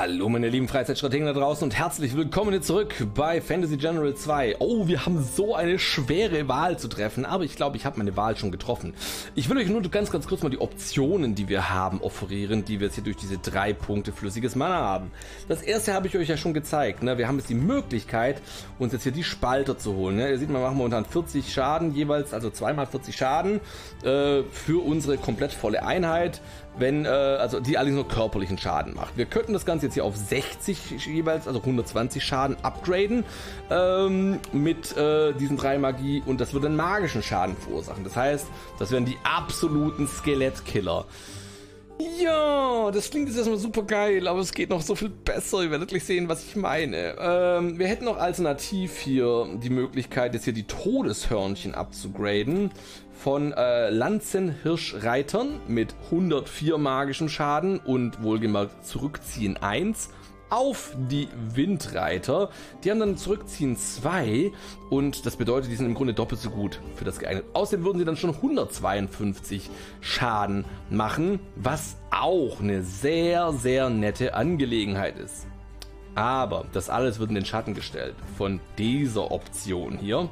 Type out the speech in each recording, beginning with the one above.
Hallo meine lieben Freizeitstrategen da draußen und herzlich willkommen hier zurück bei Fantasy General 2. Oh, wir haben so eine schwere Wahl zu treffen, aber ich glaube, ich habe meine Wahl schon getroffen. Ich will euch nur ganz, ganz kurz mal die Optionen, die wir haben, offerieren, die wir jetzt hier durch diese drei Punkte flüssiges Mana haben. Das erste habe ich euch ja schon gezeigt. Ne? Wir haben jetzt die Möglichkeit, uns jetzt hier die Spalter zu holen. Ne? Ihr seht, wir machen momentan 40 Schaden jeweils, also zweimal 40 Schaden äh, für unsere komplett volle Einheit wenn, äh, also die allerdings nur körperlichen Schaden macht. Wir könnten das Ganze jetzt hier auf 60 jeweils, also 120 Schaden upgraden ähm, mit äh, diesen drei Magie und das würde einen magischen Schaden verursachen. Das heißt, das wären die absoluten Skelettkiller. Ja, das klingt jetzt erstmal super geil, aber es geht noch so viel besser. Ihr werdet gleich sehen, was ich meine. Ähm, wir hätten noch alternativ hier die Möglichkeit, jetzt hier die Todeshörnchen abzugraden von äh, Lanzenhirschreitern mit 104 magischem Schaden und wohlgemerkt Zurückziehen 1 auf die Windreiter. Die haben dann Zurückziehen 2 und das bedeutet, die sind im Grunde doppelt so gut für das geeignet. Außerdem würden sie dann schon 152 Schaden machen, was auch eine sehr, sehr nette Angelegenheit ist. Aber das alles wird in den Schatten gestellt von dieser Option hier.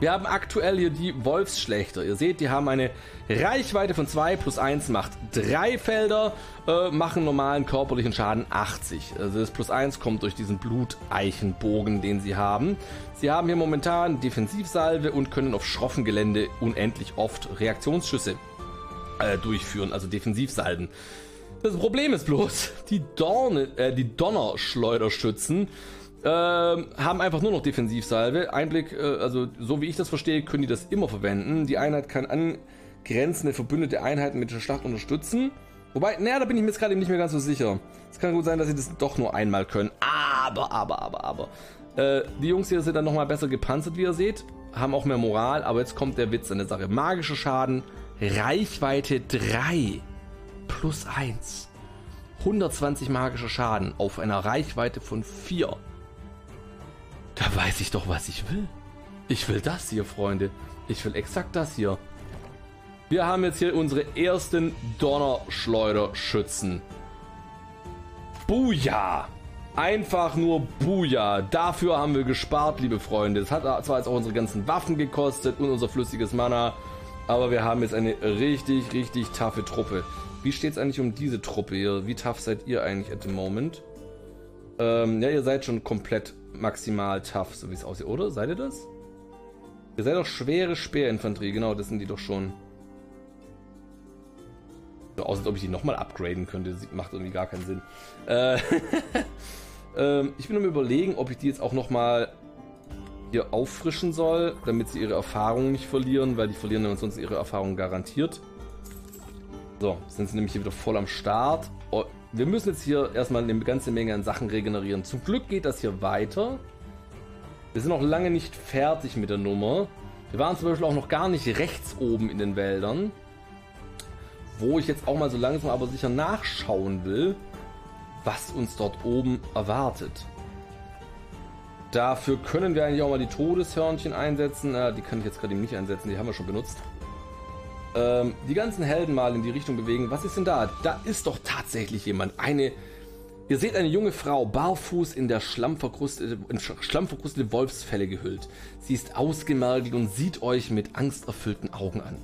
Wir haben aktuell hier die Wolfsschlechter. Ihr seht, die haben eine Reichweite von 2 plus 1 macht 3 Felder, äh, machen normalen körperlichen Schaden 80. Also das plus 1 kommt durch diesen Bluteichenbogen, den sie haben. Sie haben hier momentan Defensivsalve und können auf schroffen Gelände unendlich oft Reaktionsschüsse äh, durchführen, also Defensivsalben. Das Problem ist bloß, die, Dorne, äh, die Donnerschleuderschützen äh, haben einfach nur noch Defensivsalve. Einblick, äh, also so wie ich das verstehe, können die das immer verwenden. Die Einheit kann angrenzende verbündete Einheiten mit der Schlacht unterstützen. Wobei, naja, da bin ich mir jetzt gerade nicht mehr ganz so sicher. Es kann gut sein, dass sie das doch nur einmal können. Aber, aber, aber, aber. Äh, die Jungs hier sind dann nochmal besser gepanzert, wie ihr seht. Haben auch mehr Moral, aber jetzt kommt der Witz an der Sache. Magischer Schaden, Reichweite 3 plus 1. 120 magischer Schaden auf einer Reichweite von 4. Da weiß ich doch, was ich will. Ich will das hier, Freunde. Ich will exakt das hier. Wir haben jetzt hier unsere ersten Donnerschleuderschützen. Buja! Einfach nur Buja. Dafür haben wir gespart, liebe Freunde. Es hat zwar jetzt auch unsere ganzen Waffen gekostet und unser flüssiges Mana, aber wir haben jetzt eine richtig, richtig taffe Truppe. Wie steht es eigentlich um diese Truppe hier? Wie tough seid ihr eigentlich at the moment? Ähm, ja, ihr seid schon komplett maximal tough, so wie es aussieht, oder? Seid ihr das? Ihr seid doch schwere Speerinfanterie, genau, das sind die doch schon. So aus, als ob ich die nochmal upgraden könnte, das macht irgendwie gar keinen Sinn. Äh, ähm, ich bin am überlegen, ob ich die jetzt auch nochmal hier auffrischen soll, damit sie ihre Erfahrungen nicht verlieren, weil die verlieren dann sonst ihre Erfahrungen garantiert. So, sind sie nämlich hier wieder voll am Start. Wir müssen jetzt hier erstmal eine ganze Menge an Sachen regenerieren. Zum Glück geht das hier weiter. Wir sind noch lange nicht fertig mit der Nummer. Wir waren zum Beispiel auch noch gar nicht rechts oben in den Wäldern. Wo ich jetzt auch mal so langsam aber sicher nachschauen will, was uns dort oben erwartet. Dafür können wir eigentlich auch mal die Todeshörnchen einsetzen. Äh, die kann ich jetzt gerade nicht einsetzen, die haben wir schon benutzt ähm, die ganzen Helden mal in die Richtung bewegen. Was ist denn da? Da ist doch tatsächlich jemand. Eine. Ihr seht eine junge Frau, barfuß in der schlammverkrustete, in schlammverkrustete Wolfsfelle gehüllt. Sie ist ausgemergelt und sieht euch mit angsterfüllten Augen an.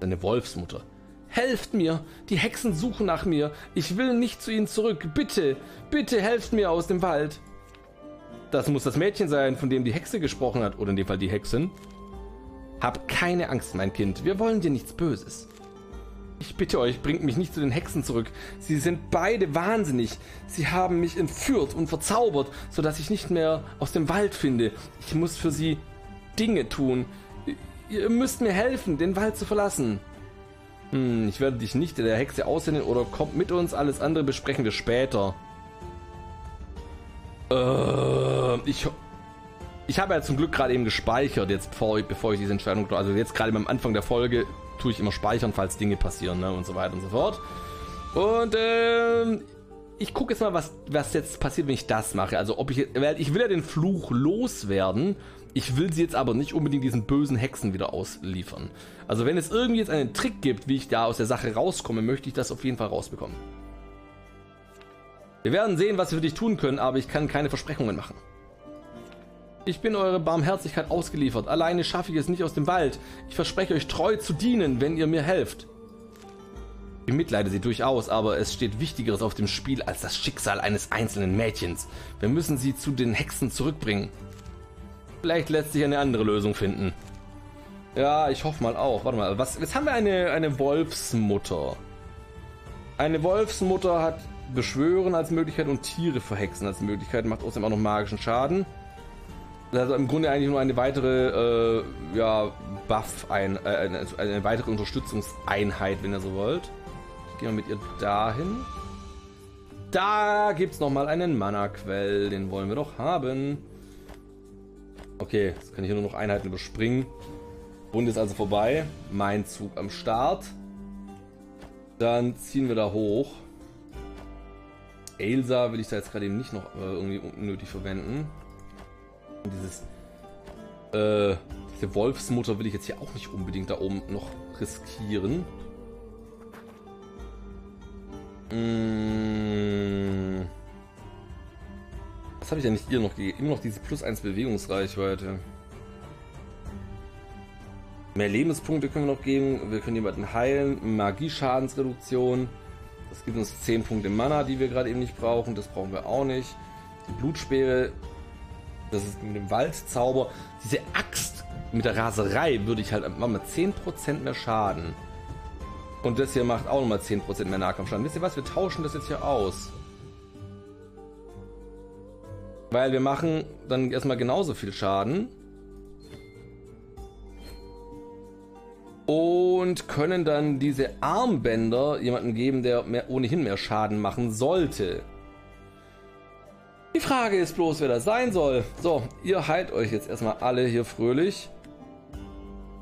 Deine Wolfsmutter. Helft mir! Die Hexen suchen nach mir! Ich will nicht zu ihnen zurück! Bitte! Bitte helft mir aus dem Wald! Das muss das Mädchen sein, von dem die Hexe gesprochen hat, oder in dem Fall die Hexen. Hab keine Angst, mein Kind. Wir wollen dir nichts Böses. Ich bitte euch, bringt mich nicht zu den Hexen zurück. Sie sind beide wahnsinnig. Sie haben mich entführt und verzaubert, sodass ich nicht mehr aus dem Wald finde. Ich muss für sie Dinge tun. Ihr müsst mir helfen, den Wald zu verlassen. Hm, ich werde dich nicht der Hexe aussenden oder kommt mit uns. Alles andere besprechen wir später. Äh, ich ich habe ja zum Glück gerade eben gespeichert, jetzt bevor, bevor ich diese Entscheidung, also jetzt gerade beim Anfang der Folge tue ich immer speichern, falls Dinge passieren ne, und so weiter und so fort. Und ähm, ich gucke jetzt mal, was, was jetzt passiert, wenn ich das mache. Also ob ich, weil ich will ja den Fluch loswerden. Ich will sie jetzt aber nicht unbedingt diesen bösen Hexen wieder ausliefern. Also wenn es irgendwie jetzt einen Trick gibt, wie ich da aus der Sache rauskomme, möchte ich das auf jeden Fall rausbekommen. Wir werden sehen, was wir für dich tun können, aber ich kann keine Versprechungen machen. Ich bin eure Barmherzigkeit ausgeliefert. Alleine schaffe ich es nicht aus dem Wald. Ich verspreche euch treu zu dienen, wenn ihr mir helft. Ich mitleide sie durchaus, aber es steht Wichtigeres auf dem Spiel als das Schicksal eines einzelnen Mädchens. Wir müssen sie zu den Hexen zurückbringen. Vielleicht lässt sich eine andere Lösung finden. Ja, ich hoffe mal auch. Warte mal, was, jetzt haben wir eine, eine Wolfsmutter. Eine Wolfsmutter hat Beschwören als Möglichkeit und Tiere verhexen als Möglichkeit, macht außerdem auch noch magischen Schaden. Also im Grunde eigentlich nur eine weitere, äh, ja, Buff, ein, äh, eine, eine, weitere Unterstützungseinheit, wenn ihr so wollt. Ich gehe mal mit ihr dahin. Da gibt es nochmal einen Mana-Quell, den wollen wir doch haben. Okay, jetzt kann ich hier nur noch Einheiten überspringen. Runde ist also vorbei. Mein Zug am Start. Dann ziehen wir da hoch. Elsa will ich da jetzt gerade eben nicht noch äh, irgendwie unnötig verwenden. Dieses, äh, diese Wolfsmutter will ich jetzt hier auch nicht unbedingt da oben noch riskieren. Mmh. Was habe ich denn nicht ihr noch gegeben? Immer noch diese plus 1 Bewegungsreichweite. Mehr Lebenspunkte können wir noch geben. Wir können jemanden heilen. Magie-Schadensreduktion. Das gibt uns 10 Punkte Mana, die wir gerade eben nicht brauchen. Das brauchen wir auch nicht. Die Blutspeere das ist mit dem Waldzauber. Diese Axt mit der Raserei würde ich halt machen mit 10% mehr Schaden. Und das hier macht auch nochmal 10% mehr Nahkampfschaden. Wisst ihr was? Wir tauschen das jetzt hier aus. Weil wir machen dann erstmal genauso viel Schaden. Und können dann diese Armbänder jemanden geben, der mehr, ohnehin mehr Schaden machen sollte. Die Frage ist bloß, wer das sein soll. So, ihr heilt euch jetzt erstmal alle hier fröhlich.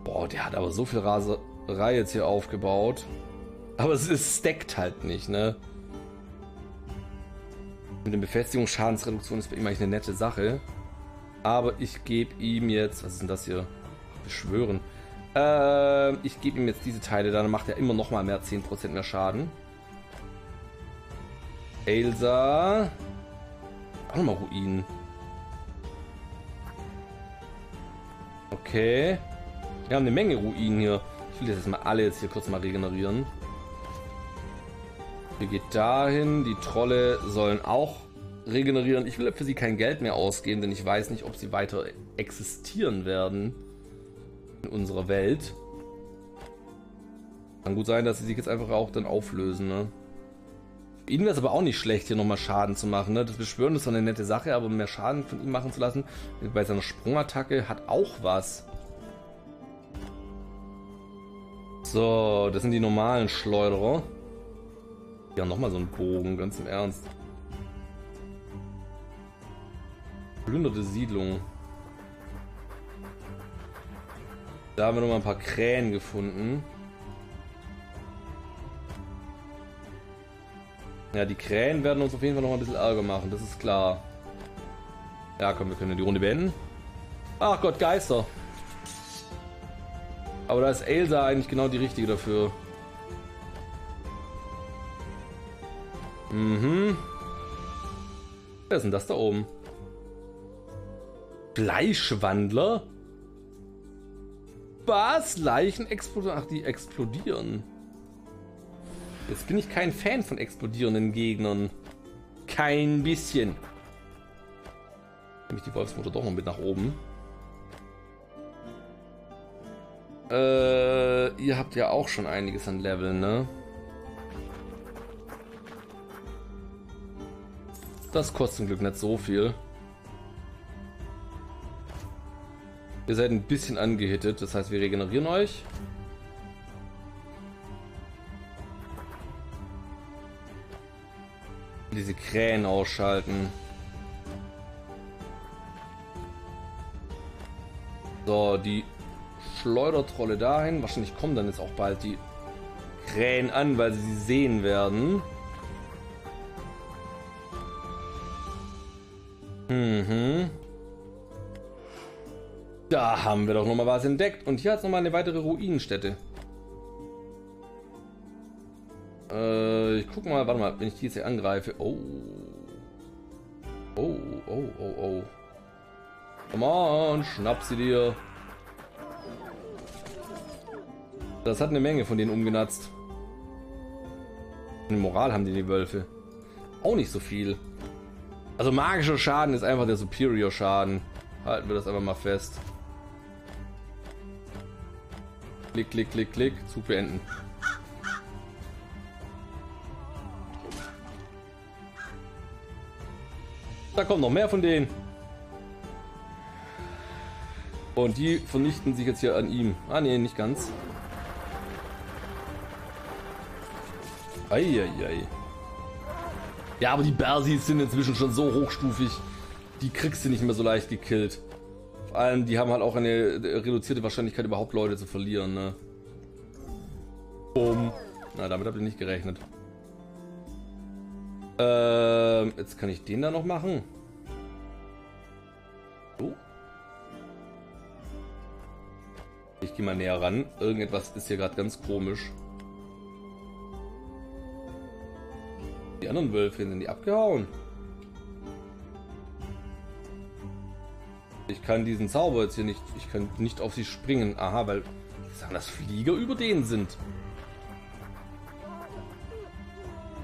Boah, der hat aber so viel Raserei jetzt hier aufgebaut. Aber es stackt halt nicht, ne? Mit der Befestigungsschadensreduktion ist bei ihm eigentlich eine nette Sache. Aber ich gebe ihm jetzt... Was ist denn das hier? Beschwören. Äh, ich gebe ihm jetzt diese Teile, dann macht er immer noch mal mehr 10% mehr Schaden. Elsa auch nochmal Ruinen. Okay. Wir haben eine Menge Ruinen hier. Ich will jetzt mal alle jetzt hier kurz mal regenerieren. Hier geht dahin. Die Trolle sollen auch regenerieren. Ich will für sie kein Geld mehr ausgeben, denn ich weiß nicht, ob sie weiter existieren werden in unserer Welt. Kann gut sein, dass sie sich jetzt einfach auch dann auflösen, ne? Ihnen wäre es aber auch nicht schlecht, hier nochmal Schaden zu machen. Ne? Das Beschwören ist so eine nette Sache, aber mehr Schaden von ihm machen zu lassen bei seiner Sprungattacke hat auch was. So, das sind die normalen Schleuderer. Ja, nochmal so ein Bogen, ganz im Ernst. Plünderte Siedlung. Da haben wir nochmal ein paar Krähen gefunden. Ja, die Krähen werden uns auf jeden Fall noch ein bisschen Ärger machen, das ist klar. Ja, komm, wir können die Runde beenden. Ach Gott, Geister. Aber da ist Elsa eigentlich genau die richtige dafür. Mhm. Wer ist denn das da oben? Fleischwandler? Was? Leichen explodieren? Ach, die explodieren. Jetzt bin ich kein Fan von explodierenden Gegnern. Kein bisschen. Nehme ich die Wolfsmutter doch noch mit nach oben. Äh, ihr habt ja auch schon einiges an Leveln, ne? Das kostet zum Glück nicht so viel. Ihr seid ein bisschen angehittet, das heißt wir regenerieren euch. Diese Krähen ausschalten. So, die Schleudertrolle dahin. Wahrscheinlich kommen dann jetzt auch bald die Krähen an, weil sie sie sehen werden. Mhm. Da haben wir doch nochmal was entdeckt. Und hier hat es nochmal eine weitere Ruinenstätte. Äh, ich guck mal, warte mal, wenn ich die jetzt hier angreife. Oh, Oh, oh, oh, oh. Come on, schnapp sie dir. Das hat eine Menge von denen umgenatzt. Eine Moral haben die, die Wölfe. Auch nicht so viel. Also magischer Schaden ist einfach der Superior Schaden. Halten wir das einfach mal fest. Klick, klick, klick, klick. Zug beenden. Da kommt noch mehr von denen. Und die vernichten sich jetzt hier an ihm. Ah ne, nicht ganz. Eieiei. Ja, aber die Bersis sind inzwischen schon so hochstufig. Die kriegst du nicht mehr so leicht gekillt. Vor allem, die haben halt auch eine reduzierte Wahrscheinlichkeit, überhaupt Leute zu verlieren, ne? Boom. Na, damit habt ihr nicht gerechnet. Ähm, jetzt kann ich den da noch machen. So. Ich gehe mal näher ran. Irgendetwas ist hier gerade ganz komisch. Die anderen Wölfe sind die abgehauen. Ich kann diesen Zauber jetzt hier nicht, ich kann nicht auf sie springen. Aha, weil sagen, dass Flieger über denen sind.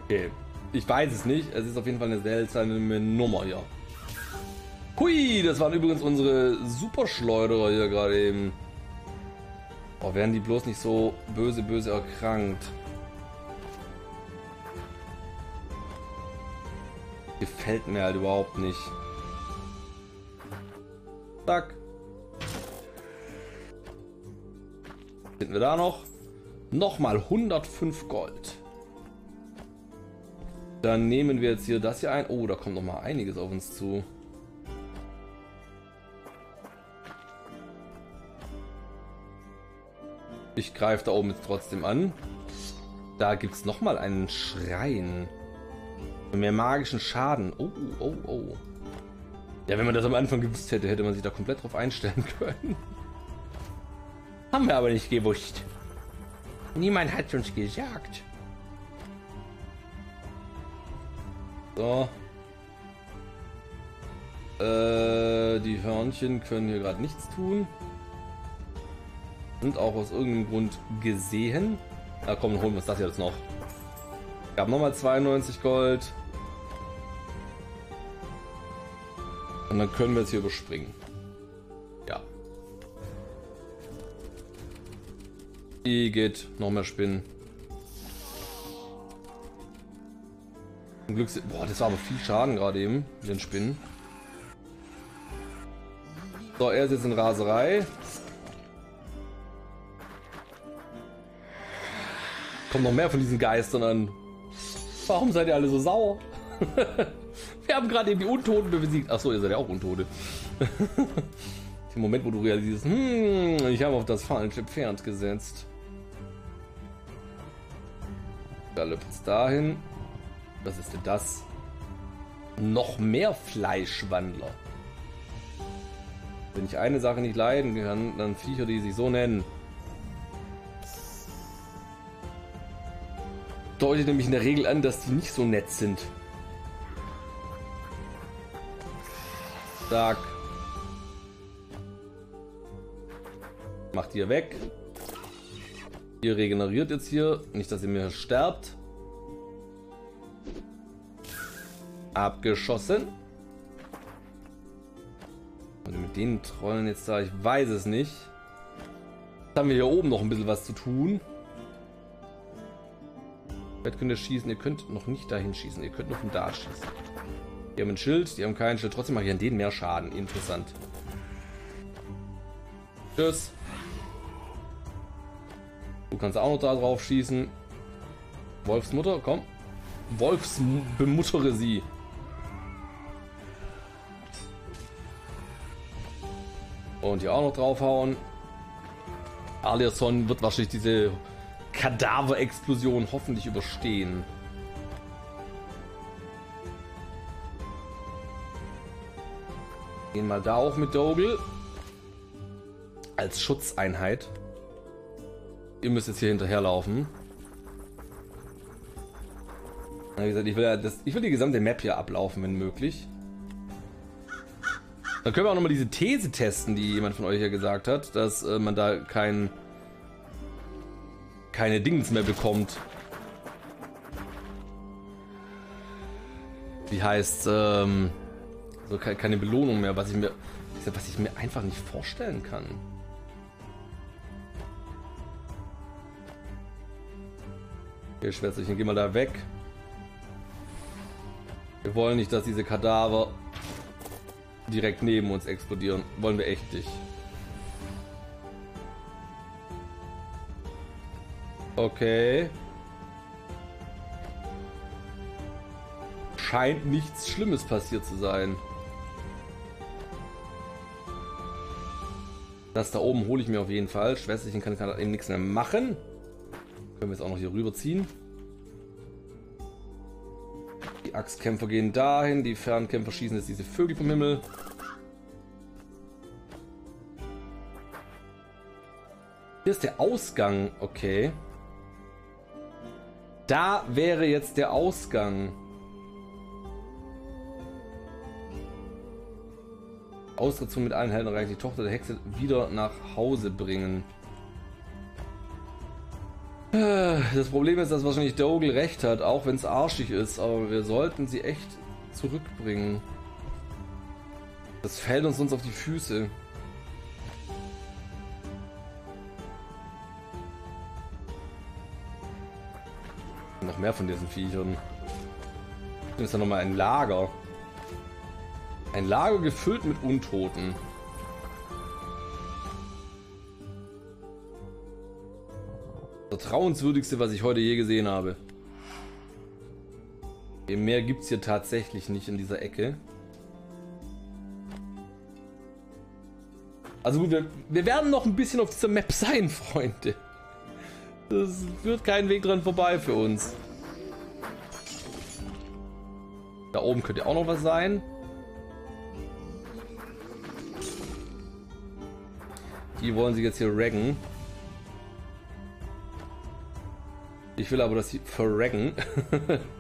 Okay, ich weiß es nicht. Es ist auf jeden Fall eine seltsame Nummer hier. Hui, das waren übrigens unsere Superschleuderer hier gerade eben. Oh, werden die bloß nicht so böse, böse erkrankt. Gefällt mir halt überhaupt nicht. Zack. Finden wir da noch? Nochmal 105 Gold. Dann nehmen wir jetzt hier das hier ein. Oh, da kommt noch mal einiges auf uns zu. Ich greife da oben jetzt trotzdem an. Da gibt es nochmal einen Schrein. Mehr magischen Schaden. Oh, oh, oh. Ja, wenn man das am Anfang gewusst hätte, hätte man sich da komplett drauf einstellen können. Haben wir aber nicht gewusst. Niemand hat uns gesagt. So. Äh, die Hörnchen können hier gerade nichts tun. Sind auch aus irgendeinem Grund gesehen. Na komm, holen wir uns das jetzt noch. Gab nochmal 92 Gold. Und dann können wir es hier überspringen. Ja. geht noch mehr Spinnen. Zum Glück Boah, das war aber viel Schaden gerade eben mit den Spinnen. So, er ist jetzt in Raserei. Kommt noch mehr von diesen Geistern an. Warum seid ihr alle so sauer? Wir haben gerade eben die Untoten besiegt. Achso, ihr seid ja auch Untote. Im Moment, wo du realisierst, hm, ich habe auf das falsche Pferd gesetzt. Galopps dahin. Was ist denn das? Noch mehr Fleischwandler. Wenn ich eine Sache nicht leiden kann, dann Viecher, die sich so nennen. Deutet nämlich in der Regel an, dass die nicht so nett sind. Zack. Macht ihr weg. Ihr regeneriert jetzt hier. Nicht, dass ihr mir sterbt. Abgeschossen. Und mit den Trollen jetzt da, ich weiß es nicht. Jetzt haben wir hier oben noch ein bisschen was zu tun. Vielleicht könnt ihr schießen. Ihr könnt noch nicht dahin schießen. Ihr könnt nur von da schießen. Die haben ein Schild, die haben kein Schild. Trotzdem mache ich an denen mehr Schaden. Interessant. Tschüss. Du kannst auch noch da drauf schießen. Wolfsmutter, komm. Wolfsbemuttere sie. Und hier auch noch draufhauen. Aliasson wird wahrscheinlich diese Kadaver-Explosion hoffentlich überstehen. Gehen mal da auch mit Dogel. Als Schutzeinheit. Ihr müsst jetzt hier hinterherlaufen. Wie gesagt, ich will, ja das, ich will die gesamte Map hier ablaufen, wenn möglich. Dann können wir auch nochmal diese These testen, die jemand von euch ja gesagt hat, dass äh, man da kein, keine Dings mehr bekommt. Wie heißt, ähm, so keine Belohnung mehr, was ich mir, was ich mir einfach nicht vorstellen kann. Okay, Schwärzchen, geh mal da weg. Wir wollen nicht, dass diese Kadaver direkt neben uns explodieren. Wollen wir echt nicht. Okay. Scheint nichts Schlimmes passiert zu sein. Das da oben hole ich mir auf jeden Fall. Schwesterchen kann, kann eben nichts mehr machen. Können wir jetzt auch noch hier rüberziehen. Die Axtkämpfer gehen dahin, die Fernkämpfer schießen jetzt diese Vögel vom Himmel. Hier ist der Ausgang, okay. Da wäre jetzt der Ausgang. Ausritzung mit allen Helden erreicht die Tochter der Hexe wieder nach Hause bringen. Das Problem ist, dass wahrscheinlich Dogel recht hat, auch wenn es arschig ist, aber wir sollten sie echt zurückbringen. Das fällt uns sonst auf die Füße. Noch mehr von diesen Viechern. Das ist ja nochmal ein Lager. Ein Lager gefüllt mit Untoten. Vertrauenswürdigste, was ich heute je gesehen habe. Mehr gibt es hier tatsächlich nicht in dieser Ecke. Also gut, wir, wir werden noch ein bisschen auf dieser Map sein, Freunde. Das führt keinen Weg dran vorbei für uns. Da oben könnte auch noch was sein. Die wollen sich jetzt hier raggen. Ich will aber, dass sie verrecken.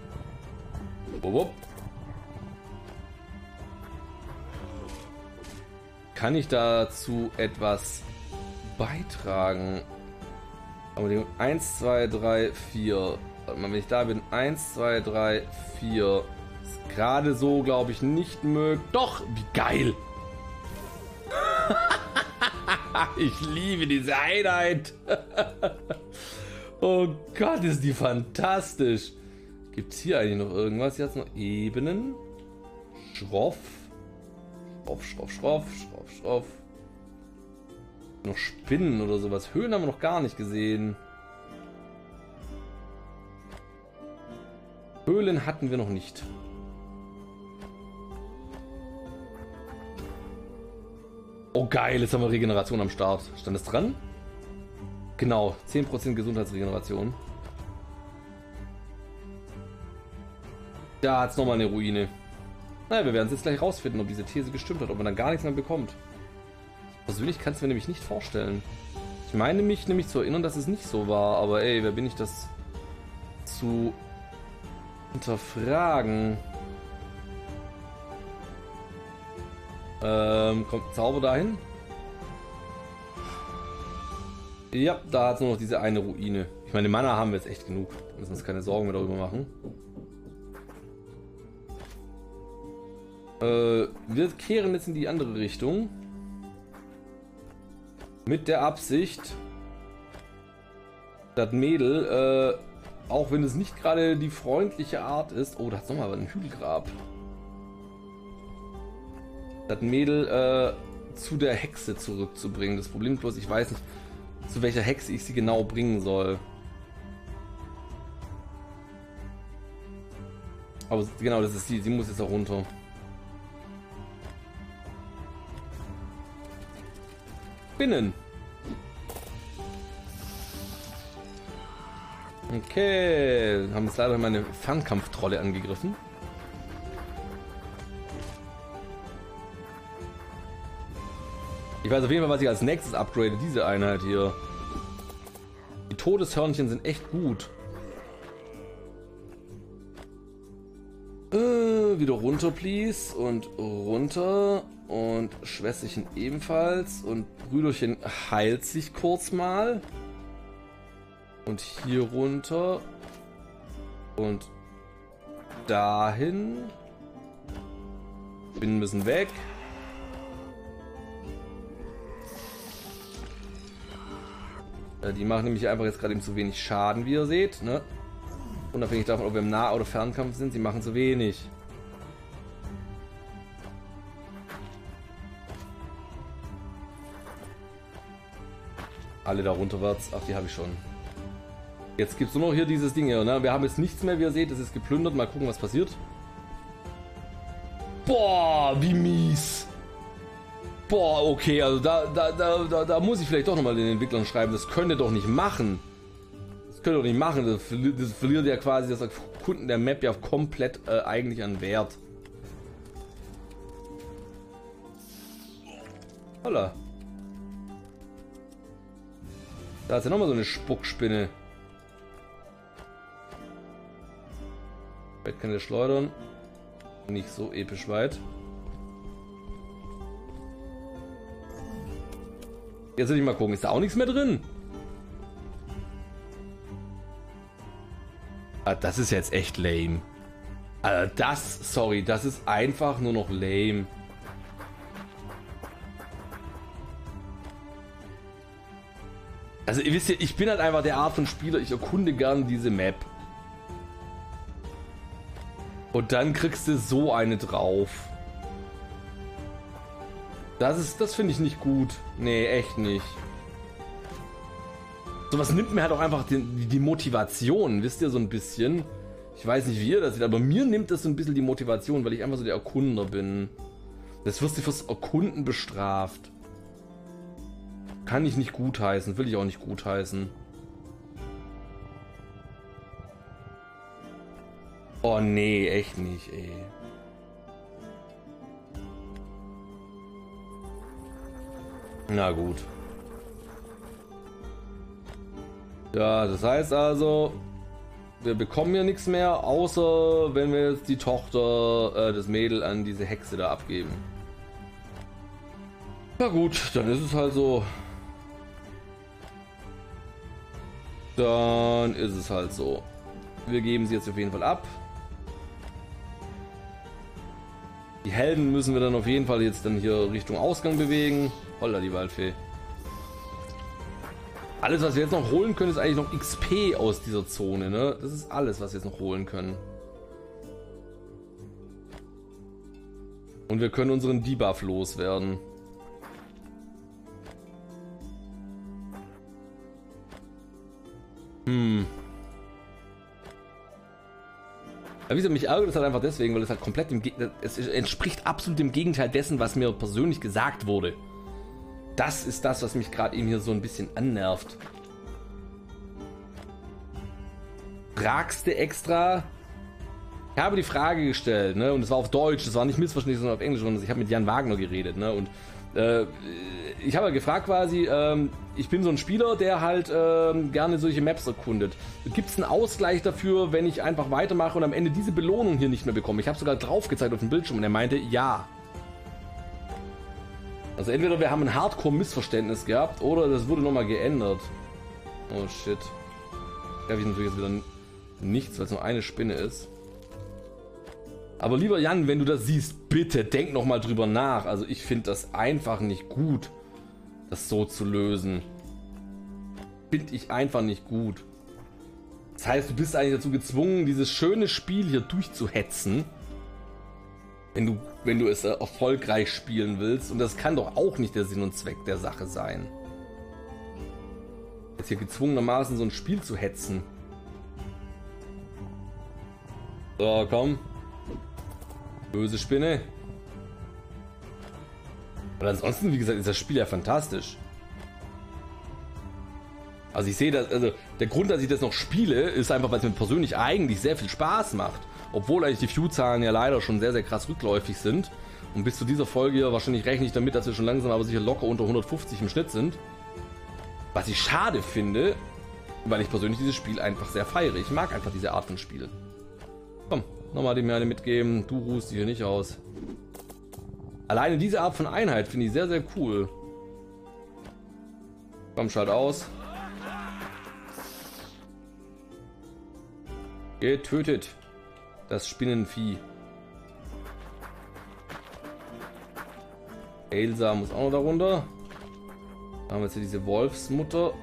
Kann ich dazu etwas beitragen? Aber 1, 2, 3, 4. Warte mal, wenn ich da bin. 1, 2, 3, 4. Ist gerade so, glaube ich, nicht möglich. Doch, wie geil! ich liebe diese Einheit. oh Gott, ist die fantastisch. Gibt es hier eigentlich noch irgendwas? Jetzt noch Ebenen. Schroff. Schroff, schroff, schroff, schroff, schroff. Noch Spinnen oder sowas. Höhlen haben wir noch gar nicht gesehen. Höhlen hatten wir noch nicht. Oh geil, jetzt haben wir Regeneration am Start. Stand das dran? Genau, 10% Gesundheitsregeneration. Da hat es nochmal eine Ruine. Naja, wir werden es jetzt gleich rausfinden, ob diese These gestimmt hat, ob man dann gar nichts mehr bekommt. Persönlich kann es mir nämlich nicht vorstellen. Ich meine mich nämlich zu erinnern, dass es nicht so war, aber ey, wer bin ich das zu hinterfragen? Ähm, kommt Zauber dahin? Ja, da hat es nur noch diese eine Ruine. Ich meine, Mana haben wir jetzt echt genug. Wir müssen uns keine Sorgen mehr darüber machen. Äh, wir kehren jetzt in die andere Richtung. Mit der Absicht, das Mädel, äh, auch wenn es nicht gerade die freundliche Art ist. Oh, da hat es nochmal ein Hügelgrab das Mädel äh, zu der Hexe zurückzubringen. Das Problem bloß, ich weiß nicht, zu welcher Hexe ich sie genau bringen soll. Aber genau, das ist sie. Sie muss jetzt auch runter. Binnen. Okay, haben jetzt leider meine Fernkampftrolle angegriffen. Weiß auf jeden Fall, was ich als nächstes upgrade. Diese Einheit hier. Die Todeshörnchen sind echt gut. Äh, wieder runter, please. Und runter. Und Schwesterchen ebenfalls. Und Brüderchen heilt sich kurz mal. Und hier runter. Und dahin. Binnen müssen weg. Die machen nämlich einfach jetzt gerade eben zu wenig Schaden, wie ihr seht. Ne? Unabhängig davon, ob wir im Nah- oder Fernkampf sind, sie machen zu wenig. Alle da runterwärts. Ach, die habe ich schon. Jetzt gibt es nur noch hier dieses Ding hier. Ne? Wir haben jetzt nichts mehr, wie ihr seht. Es ist geplündert. Mal gucken, was passiert. Boah, wie mies. Boah, okay, also da, da, da, da, da muss ich vielleicht doch nochmal den Entwicklern schreiben. Das könnt ihr doch nicht machen. Das könnt ihr doch nicht machen. Das, das verliert ja quasi das Kunden der Map ja komplett äh, eigentlich an Wert. Holla. Da ist ja nochmal so eine Spuckspinne. Weit kann der schleudern. Nicht so episch weit. Jetzt will ich mal gucken, ist da auch nichts mehr drin? Ah, das ist jetzt echt lame. Also das, sorry, das ist einfach nur noch lame. Also ihr wisst ja, ich bin halt einfach der Art von Spieler, ich erkunde gern diese Map. Und dann kriegst du so eine drauf. Das ist, das finde ich nicht gut. Nee, echt nicht. Sowas nimmt mir halt auch einfach die, die, Motivation, wisst ihr, so ein bisschen. Ich weiß nicht, wie ihr das seht, aber mir nimmt das so ein bisschen die Motivation, weil ich einfach so der Erkunder bin. Das wirst du fürs Erkunden bestraft. Kann ich nicht gutheißen, will ich auch nicht gutheißen. Oh nee, echt nicht, ey. Na gut. Ja, das heißt also, wir bekommen ja nichts mehr, außer wenn wir jetzt die Tochter, äh, das Mädel an diese Hexe da abgeben. Na gut, dann ist es halt so. Dann ist es halt so. Wir geben sie jetzt auf jeden Fall ab. Die Helden müssen wir dann auf jeden Fall jetzt dann hier Richtung Ausgang bewegen. Holla, die Waldfee. Alles, was wir jetzt noch holen können, ist eigentlich noch XP aus dieser Zone, ne? Das ist alles, was wir jetzt noch holen können. Und wir können unseren Debuff loswerden. Hm. Ja, wie gesagt, mich ärgert es halt einfach deswegen, weil es halt komplett im Ge es entspricht absolut dem Gegenteil dessen, was mir persönlich gesagt wurde. Das ist das, was mich gerade eben hier so ein bisschen annervt. Fragst du extra? Ich habe die Frage gestellt, ne? Und es war auf Deutsch, das war nicht missverständlich, sondern auf Englisch. Und ich habe mit Jan Wagner geredet, ne? Und äh, ich habe gefragt quasi, ähm, ich bin so ein Spieler, der halt ähm, gerne solche Maps erkundet. Gibt es einen Ausgleich dafür, wenn ich einfach weitermache und am Ende diese Belohnung hier nicht mehr bekomme? Ich habe sogar drauf gezeigt auf dem Bildschirm und er meinte, ja. Also entweder wir haben ein Hardcore-Missverständnis gehabt oder das wurde nochmal geändert. Oh shit. Da habe ich natürlich jetzt wieder nichts, weil es nur eine Spinne ist. Aber lieber Jan, wenn du das siehst, bitte denk nochmal drüber nach. Also ich finde das einfach nicht gut, das so zu lösen. Finde ich einfach nicht gut. Das heißt, du bist eigentlich dazu gezwungen, dieses schöne Spiel hier durchzuhetzen wenn du, wenn du es erfolgreich spielen willst. Und das kann doch auch nicht der Sinn und Zweck der Sache sein. Jetzt hier gezwungenermaßen so ein Spiel zu hetzen. So, komm. Böse Spinne. Und ansonsten, wie gesagt, ist das Spiel ja fantastisch. Also ich sehe das, also der Grund, dass ich das noch spiele, ist einfach, weil es mir persönlich eigentlich sehr viel Spaß macht. Obwohl eigentlich die View-Zahlen ja leider schon sehr, sehr krass rückläufig sind. Und bis zu dieser Folge hier wahrscheinlich rechne ich damit, dass wir schon langsam aber sicher locker unter 150 im Schnitt sind. Was ich schade finde, weil ich persönlich dieses Spiel einfach sehr feiere. Ich mag einfach diese Art von Spiel. Komm, Nochmal die mir eine mitgeben. Du ruhst dich hier nicht aus. Alleine diese Art von Einheit finde ich sehr, sehr cool. Komm, schalt aus. Getötet. Das Spinnenvieh. Elsa muss auch noch darunter. Da haben wir jetzt hier diese Wolfsmutter.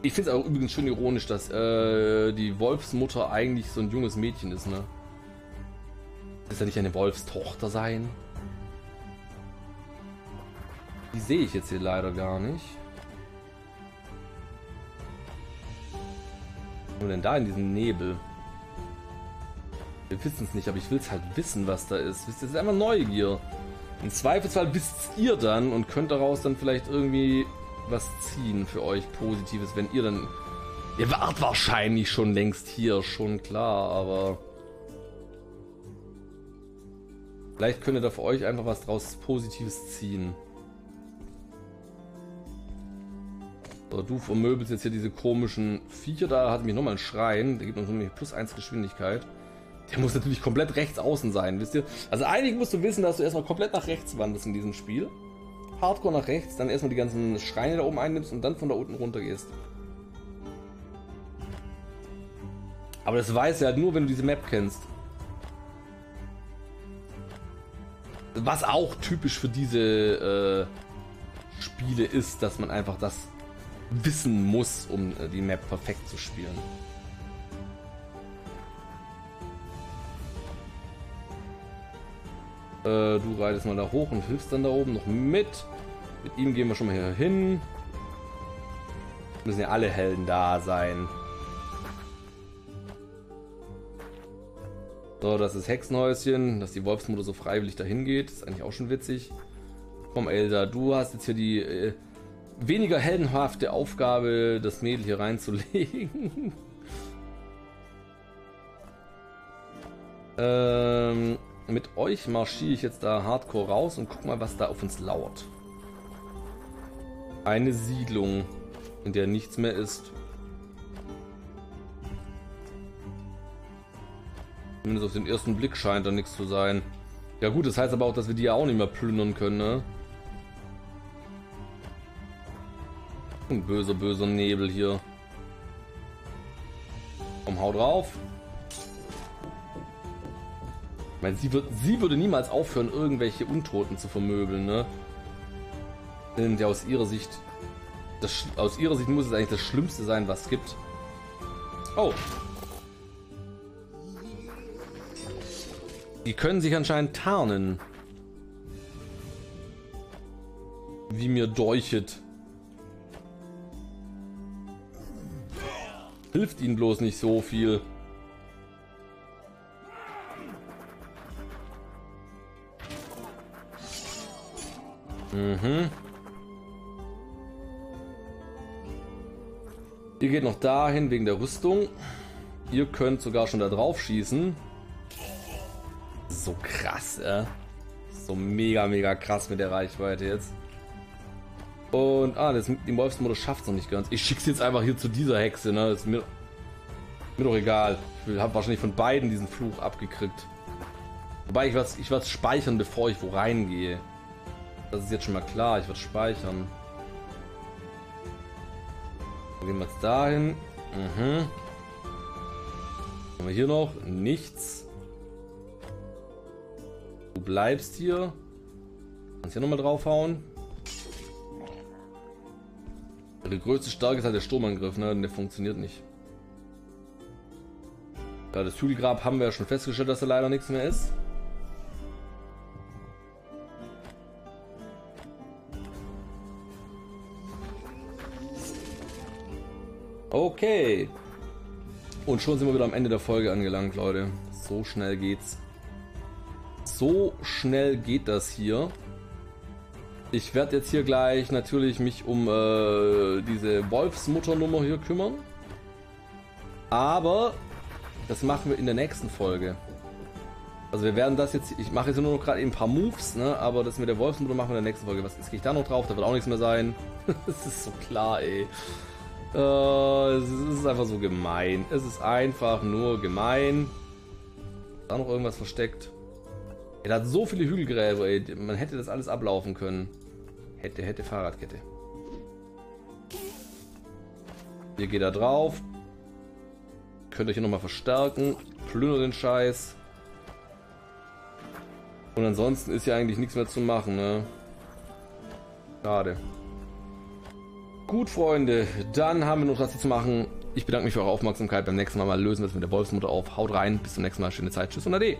Ich finde es auch übrigens schön ironisch, dass äh, die Wolfsmutter eigentlich so ein junges Mädchen ist, ne? Ist ja nicht eine Wolfstochter sein? Die sehe ich jetzt hier leider gar nicht. Wir denn da in diesem Nebel? Wir wissen es nicht, aber ich will es halt wissen, was da ist. Wisst das ist einfach Neugier. Im Zweifelsfall wisst ihr dann und könnt daraus dann vielleicht irgendwie was ziehen für euch Positives, wenn ihr dann... Ihr wart wahrscheinlich schon längst hier, schon klar, aber... Vielleicht könnt ihr da für euch einfach was draus Positives ziehen. Du vermöbelst jetzt hier diese komischen Viecher da, hat mich nochmal ein Schrein, der gibt uns nämlich plus 1 Geschwindigkeit. Der muss natürlich komplett rechts außen sein, wisst ihr? Also eigentlich musst du wissen, dass du erstmal komplett nach rechts wanderst in diesem Spiel. Hardcore nach rechts, dann erstmal die ganzen Schreine da oben einnimmst und dann von da unten runter gehst. Aber das weißt du halt nur, wenn du diese Map kennst. Was auch typisch für diese äh, Spiele ist, dass man einfach das wissen muss, um äh, die Map perfekt zu spielen. Äh, du reitest mal da hoch und hilfst dann da oben noch mit. Mit ihm gehen wir schon mal hier hin. Müssen ja alle Helden da sein. So, das ist Hexenhäuschen, dass die Wolfsmutter so freiwillig dahin geht. Ist eigentlich auch schon witzig. Komm, Elsa, du hast jetzt hier die äh, weniger heldenhafte Aufgabe, das Mädel hier reinzulegen. ähm, mit euch marschiere ich jetzt da hardcore raus und guck mal, was da auf uns lauert. Eine Siedlung, in der nichts mehr ist. Zumindest auf den ersten Blick scheint da nichts zu sein. Ja gut, das heißt aber auch, dass wir die ja auch nicht mehr plündern können, ne? Ein böser, böser Nebel hier. Komm, hau drauf. Ich meine, sie, wird, sie würde niemals aufhören, irgendwelche Untoten zu vermöbeln, ne? Denn ja aus ihrer Sicht, das, aus ihrer Sicht muss es eigentlich das Schlimmste sein, was es gibt. Oh. Die können sich anscheinend tarnen. Wie mir deuchet. Hilft ihnen bloß nicht so viel. Mhm. Ihr geht noch dahin wegen der Rüstung. Ihr könnt sogar schon da drauf schießen. So krass, äh. So mega, mega krass mit der Reichweite jetzt. Und, ah, das, die Wolfsmutter schafft es noch nicht ganz. Ich schick's jetzt einfach hier zu dieser Hexe, ne? Ist mir, mir doch egal. Ich habe wahrscheinlich von beiden diesen Fluch abgekriegt. Wobei ich was, ich was speichern, bevor ich wo reingehe. Das ist jetzt schon mal klar, ich werde speichern. Gehen wir jetzt dahin. Mhm. Haben wir hier noch? Nichts. Du bleibst hier. Kannst hier nochmal draufhauen. Ihre größte Stärke ist halt der Sturmangriff, ne? Und der funktioniert nicht. Ja, das Hügelgrab haben wir ja schon festgestellt, dass da leider nichts mehr ist. Okay. Und schon sind wir wieder am Ende der Folge angelangt, Leute. So schnell geht's. So schnell geht das hier. Ich werde jetzt hier gleich natürlich mich um äh, diese Wolfsmutternummer hier kümmern. Aber das machen wir in der nächsten Folge. Also wir werden das jetzt, ich mache jetzt nur noch gerade ein paar Moves, ne? aber das mit der Wolfsmutter machen wir in der nächsten Folge. Was jetzt gehe ich da noch drauf? Da wird auch nichts mehr sein. das ist so klar, ey. Äh, es ist einfach so gemein. Es ist einfach nur gemein. Da noch irgendwas versteckt. Er hat so viele Hügelgräber, ey. Man hätte das alles ablaufen können. Hätte, hätte Fahrradkette. Ihr geht da drauf. Könnt euch hier nochmal verstärken. Plünder den Scheiß. Und ansonsten ist ja eigentlich nichts mehr zu machen, ne? Schade. Gut, Freunde, dann haben wir noch was zu machen. Ich bedanke mich für eure Aufmerksamkeit. Beim nächsten Mal, mal lösen wir es mit der Wolfsmutter auf. Haut rein, bis zum nächsten Mal. Schöne Zeit. Tschüss und Ade.